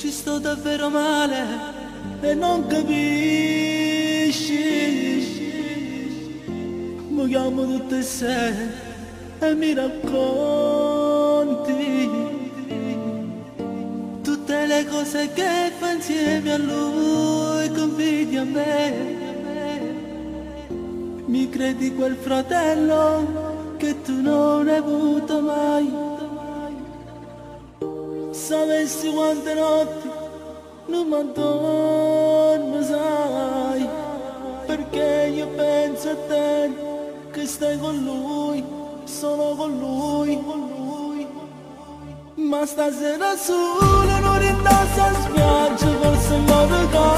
ci sto davvero male e non capisci. Mi chiamo tutte sei e mi racconti tutte le cose che fa insieme a lui, convidi a me. Mi credi quel fratello che tu non hai avuto mai. Sapessi quante notti non mi addormo, sai, perché io penso a te che stai con lui, sono con lui, con lui. Ma stasera solo non indossa a spiaggia, forse lo ricordo,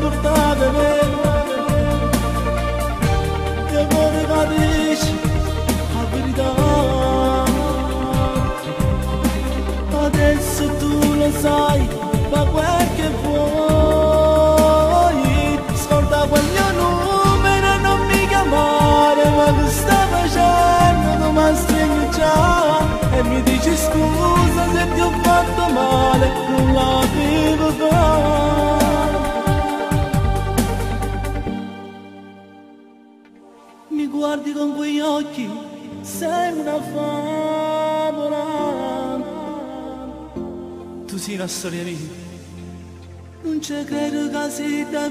Portavi me. E ora capisci la verità. Adesso tu lo sai, fa quel che vuoi. Scorda quel mio numero non mi chiamare, ma che stai facendo? Non mi stringi già e mi dici scusa guardi con quegli occhi, sei una favola. Tu sei una storia mia, non ci credo che sei da.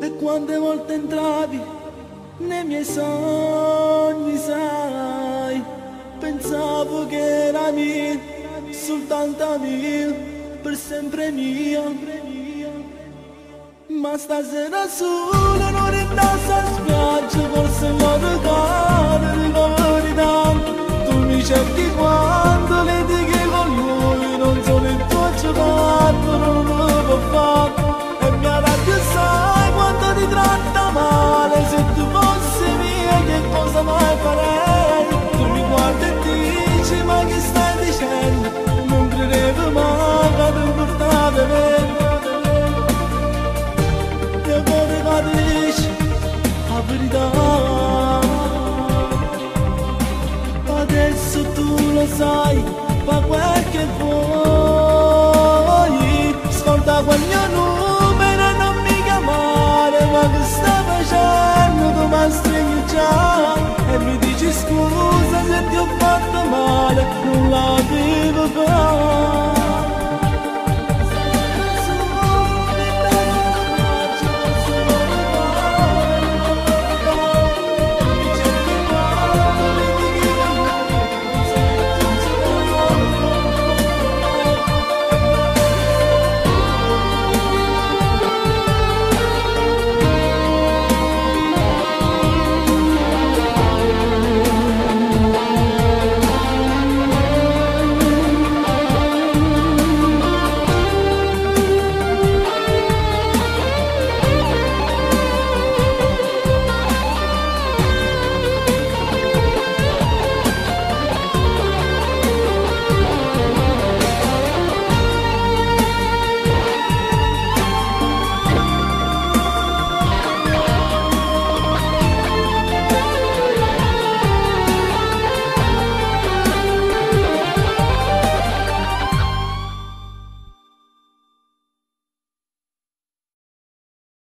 E quante volte entravi nei miei sogni, sai, pensavo che era mia, soltanto mia, per sempre mia. Ma stasera solo non indossa a spiaggia Forse lo ricordo, ricordi tanto Tu mi cerchi quando verità. Adesso tu lo sai, fa quel che vuoi, scorda quel mio numero, non mi chiamare, ma che sta facendo, tu mi stringi già, e mi dici scusa se ti ho fatto male, non la vivo più.